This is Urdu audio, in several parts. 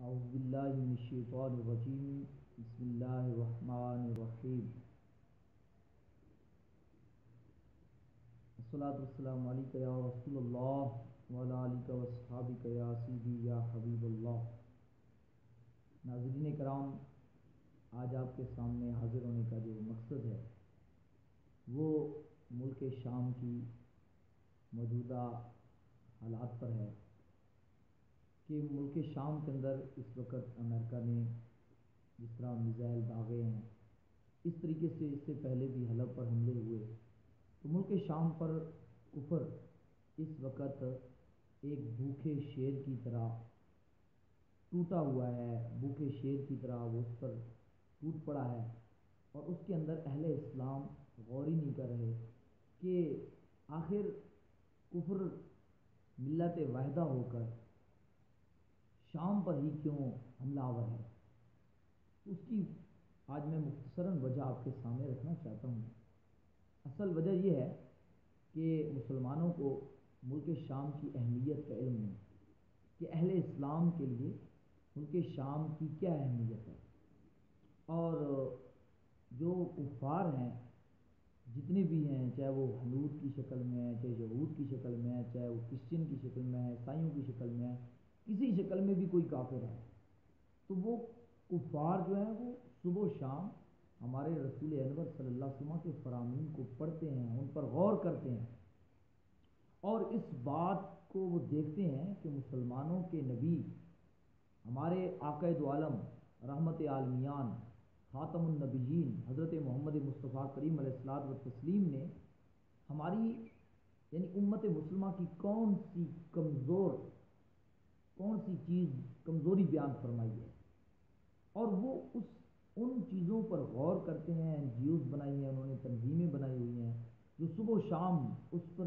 اعوذ باللہ من الشیطان الرجیم، بسم اللہ الرحمن الرحیم۔ الصلاة والسلام علیکہ یا رسول اللہ وعلا علیکہ وصحابکہ یا سیدی یا حبیب اللہ۔ ناظرین کرام، آج آپ کے سامنے حاضر ہونے کا جو مقصد ہے، وہ ملک شام کی موجودہ حالات پر ہے۔ کہ ملک شام کے اندر اس وقت امریکہ نے جس طرح میزائل داغے ہیں، اس طریقے سے اس سے پہلے بھی حلب پر حملے ہوئے۔ تو ملک شام پر کفر اس وقت ایک بھوکے شیر کی طرح ٹوٹا ہوا ہے، بھوکے شیر کی طرح وہ اس پر ٹوٹ پڑا ہے اور اس کے اندر اہل اسلام غور ہی نہیں کر رہے کہ آخر کفر ملت واحدہ ہو کر شام پر ہی کیوں حملہ آور ہے؟ اس کی آج میں مختصراً وجہ آپ کے سامنے رکھنا چاہتا ہوں۔ اصل وجہ یہ ہے کہ مسلمانوں کو ملک شام کی اہمیت کا علم نہیں، کہ اہل اسلام کے لیے ملک شام کی کیا اہمیت ہے۔ اور جو کفار ہیں، جتنے بھی ہیں، چاہے وہ حنود کی شکل میں ہیں، چاہے یہود کی شکل میں ہے چاہے وہ کرسچن کی شکل میں ہے عیسائیوں کی شکل میں ہے کسی شکل میں بھی کوئی کافر ہے۔ تو وہ کفار جو ہیں وہ صبح و شام ہمارے رسول انور صلی اللہ علیہ وسلم کے فرامین کو پڑھتے ہیں، ان پر غور کرتے ہیں۔ اور اس بات کو وہ دیکھتے ہیں کہ مسلمانوں کے نبی، ہمارے عقائد عالم رحمت عالمیان خاتم النبیین حضرت محمد مصطفیٰ کریم علیہ السلاط و تسلیم نے ہماری یعنی امت مسلمہ کی کون سی کمزور کون سی چیز کمزوری بیان فرمائی ہے؟ اور وہ اس ان چیزوں پر غور کرتے ہیں این جی اوز بنائی ہیں، انہوں نے تنظیمیں بنائی ہوئی ہیں، جو صبح و شام اس پر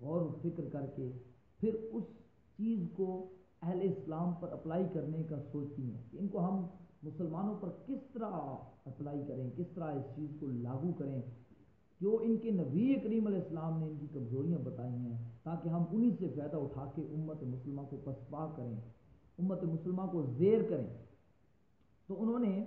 غور و فکر کر کے پھر اس چیز کو اہل اسلام پر اپلائی کرنے کا سوچتی ہیں کہ ان کو ہم مسلمانوں پر کس طرح اپلائی کریں، کس طرح اس چیز کو لاگو کریں جو ان کے نبی کریم علیہ السلام نے ان کی کمزوریاں بتائی ہیں، تاکہ ہم انہی سے فائدہ اٹھا کے امت مسلمہ کو پسپا کریں، امت مسلمہ کو زیر کریں۔ تو انہوں نے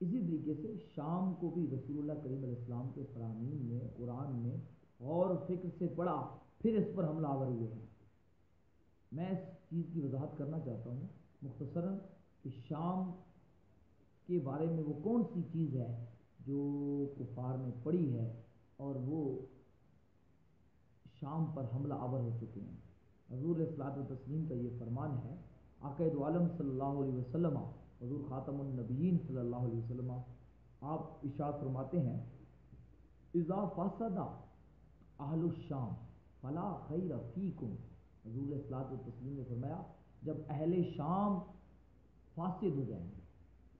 اسی طریقے سے شام کو بھی رسول اللہ کریم علیہ السلام کے فرامین میں، قرآن میں اور فکر سے پڑھا، پھر اس پر حملہ آور ہوئے ہیں۔ میں اس چیز کی وضاحت کرنا چاہتا ہوں مختصراً کہ شام کے بارے میں وہ کون سی چیز ہے جو کفار نے پڑھی ہے؟ اور وہ شام پر حملہ آور ہو چکے ہیں۔ حضور اصلاۃ تسلیم کا یہ فرمان ہے عقید عالم صلی اللہ علیہ وسلم، حضور خاتم النبیین صلی اللہ علیہ وسلم، آپ اشاعت فرماتے ہیں اضا فاسدہ اہل الشام فلا خیر فیکم. حضور اصلاۃ تسلیم نے فرمایا، جب اہل شام فاسد ہو جائیں گے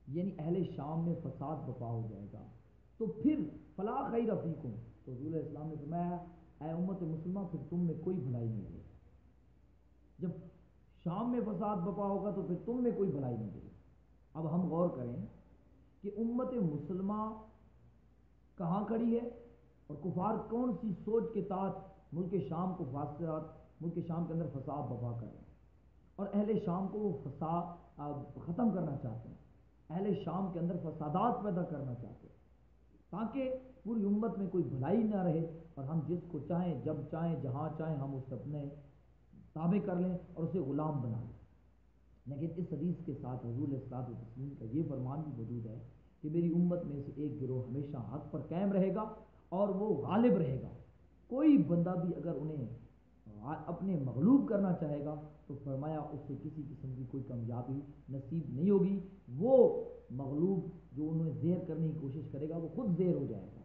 یعنی اہل شام میں فساد بپا ہو جائے گا، تو پھر فلاں خیر فیکم۔ تو حضور اسلام نے فرمایا، اے امت مسلمہ، پھر تم میں کوئی بھلائی نہیں رہی جب شام میں فساد بپا ہوگا تو پھر تم میں کوئی بھلائی نہیں رہی اب ہم غور کریں کہ امت مسلمہ کہاں کھڑی ہے اور کفار کون سی سوچ کے تحت ملک شام کو فاصلات، ملک شام کے اندر فساد بپا کر رہے ہیں۔ اور اہل شام کو وہ فساد ختم کرنا چاہتے ہیں۔ اہل شام کے اندر فسادات پیدا کرنا چاہتے ہیں۔ تاکہ پوری امت میں کوئی بھلائی نہ رہے اور ہم جس کو چاہیں، جب چاہیں، جہاں چاہیں، ہم اسے اپنے تابع کر لیں اور اسے غلام بنا لیں۔ لیکن اس حدیث کے ساتھ حضور اصلاط تسلیم کا یہ فرمان بھی موجود ہے کہ میری امت میں سے ایک گروہ ہمیشہ حق پر قائم رہے گا اور وہ غالب رہے گا۔ کوئی بندہ بھی اگر انہیں اپنے مغلوب کرنا چاہے گا تو فرمایا اس سے کسی قسم کی کوئی کامیابی نصیب نہیں ہوگی۔ وہ مغلوب جو انہیں زیر کرنے کی کوشش کرے گا وہ خود زیر ہو جائے گا۔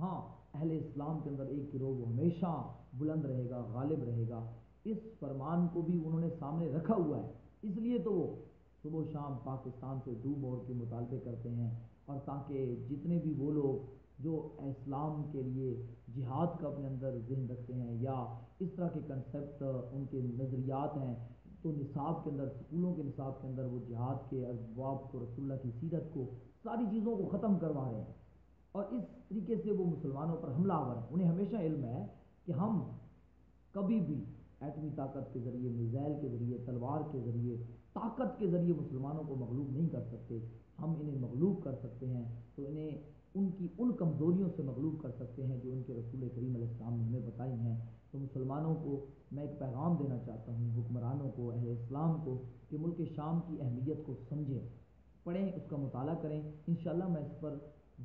ہاں اہل اسلام کے اندر ایک گروہ وہ ہمیشہ بلند رہے گا، غالب رہے گا۔ اس فرمان کو بھی انہوں نے سامنے رکھا ہوا ہے۔ اس لیے تو وہ صبح و شام پاکستان سے ڈوب اور کے مطالبے کرتے ہیں اور تاکہ جتنے بھی وہ لوگ جو اسلام کے لیے جہاد کا اپنے اندر ذہن رکھتے ہیں یا اس طرح کے کنسیپٹ ان کے نظریات ہیں، تو نصاب کے اندر اسکولوں کے نصاب کے اندر وہ جہاد کے ابواب کو، رسول اللہ کی سیرت کو ساری چیزوں کو ختم کروا رہے ہیں۔ اور اس طریقے سے وہ مسلمانوں پر حملہ آور ہیں۔ انہیں ہمیشہ علم ہے کہ ہم کبھی بھی ایٹمی طاقت کے ذریعے، میزائل کے ذریعے، تلوار کے ذریعے، طاقت کے ذریعے مسلمانوں کو مغلوب نہیں کر سکتے۔ ہم انہیں مغلوب کر سکتے ہیں۔ تو انہیں ان کی ان کمزوریوں سے مغلوب کر سکتے ہیں جو ان کے رسول کریم علیہ السلام نے ہمیں بتائی ہیں۔ تو مسلمانوں کو میں ایک پیغام دینا چاہتا ہوں، حکمرانوں کو، اہل اسلام کو، کہ ملک شام کی اہمیت کو سمجھیں۔ پڑھیں، اس کا مطالعہ کریں۔ انشاءاللہ میں اس پر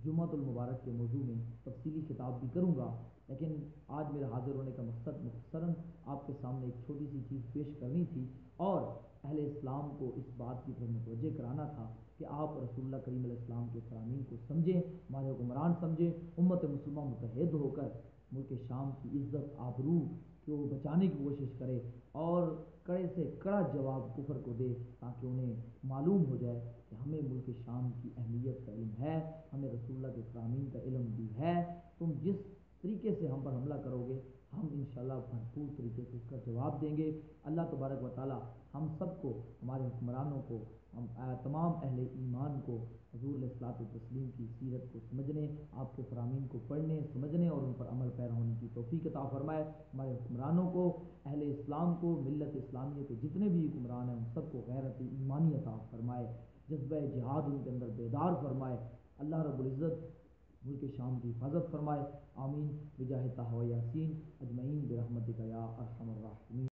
جمعہ المبارک کے موضوع میں تفصیلی خطاب بھی کروں گا۔ لیکن آج میرا حاضر ہونے کا مقصد مختصراً آپ کے سامنے ایک چھوٹی سی چیز پیش کرنی تھی اور اہل اسلام کو اس بات کی طرف متوجہ کرانا تھا کہ آپ رسول اللہ کریم علیہ السلام کے فرامین کو سمجھیں، ہمارے حکمران سمجھیں، امت مسلمہ متحد ہو کر ملک شام کی عزت آبرو کو بچانے کی کوشش کرے اور کڑے سے کڑا جواب کفر کو دے تاکہ انہیں معلوم ہو جائے کہ ہمیں ملک شام کی اہمیت کا علم ہے، ہمیں رسول اللہ کے فرامین کا علم بھی ہے۔ تم جس طریقے سے ہم پر حملہ کرو گے ہم انشاءاللہ بھرپور طریقے سے اس کا جواب دیں گے۔ اللہ تبارک و تعالی ہم سب کو، ہمارے حکمرانوں کو، ہم تمام اہل ایمان کو، حضور الصلاۃ تسلیم کی سیرت کو سمجھنے، آپ کے فرامین کو پڑھنے، سمجھنے اور ان پر عمل پیرا ہونے کی توفیق عطا فرمائے۔ ہمارے حکمرانوں کو، اہل اسلام کو، ملت اسلامیہ کے جتنے بھی حکمران ہیں، ان سب کو غیرت ایمانی عطا فرمائے، جذبہ جہاد ان کے اندر بیدار فرمائے۔ اللہ رب العزت ملک شام کی حفاظت فرمائے۔ آمین۔ بجاہ تحو یاسین اجمعین برحمتک یا ارحم الراحمین۔